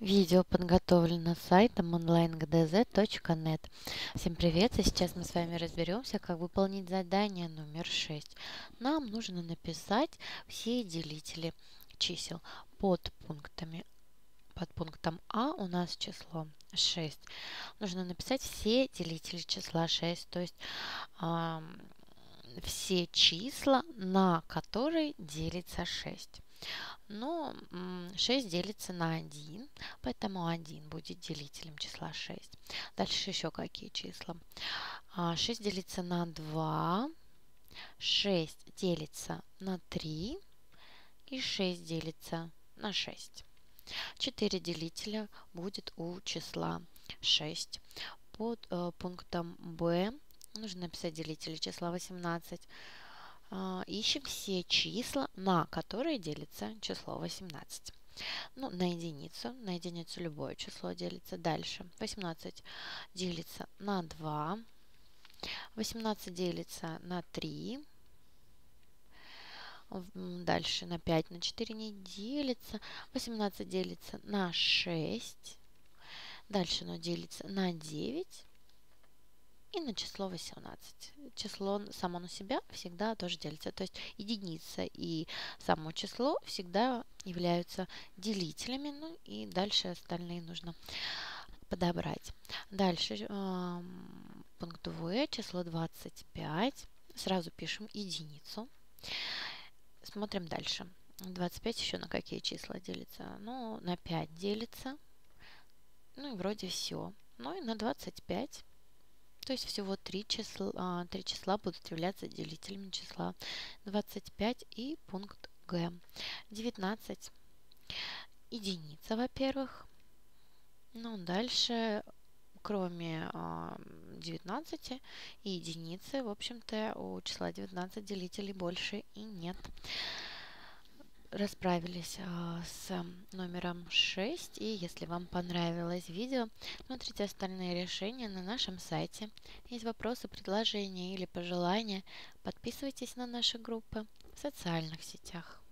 Видео подготовлено сайтом onlinegdz.net. Всем привет! И сейчас мы с вами разберемся, как выполнить задание номер 6. Нам нужно написать все делители чисел под пунктами. Под пунктом А у нас число 6. Нужно написать все делители числа 6, то есть э, все числа, на которые делится 6. Но 6 делится на 1, поэтому 1 будет делителем числа 6. Дальше еще какие числа? 6 а, делится на 2, 6 делится на 3 и 6 делится на 6. 4 делителя будет у числа 6. Под э, пунктом Б нужно написать делители числа 18. А, ищем все числа, на которые делится число 18. Ну, на единицу. На единицу любое число делится. Дальше. 18 делится на 2. 18 делится на 3. Дальше на 5, на 4 не делится. 18 делится на 6. Дальше оно делится на 9 и на число 18. Число само на себя всегда тоже делится. То есть единица и само число всегда являются делителями. Ну и дальше остальные нужно подобрать. Дальше э, пункт В, число 25. Сразу пишем единицу. Смотрим дальше. 25 еще на какие числа делится? Ну, на 5 делится. Ну и вроде все. Ну и на 25 то есть всего три числа, три числа будут являться делителями числа 25 и пункт Г. 19 единица, во-первых. Ну, дальше, кроме 19 а, и единицы, в общем-то, у числа 19 делителей больше и нет расправились а, с номером 6. И если вам понравилось видео, смотрите остальные решения на нашем сайте. Есть вопросы, предложения или пожелания, подписывайтесь на наши группы в социальных сетях.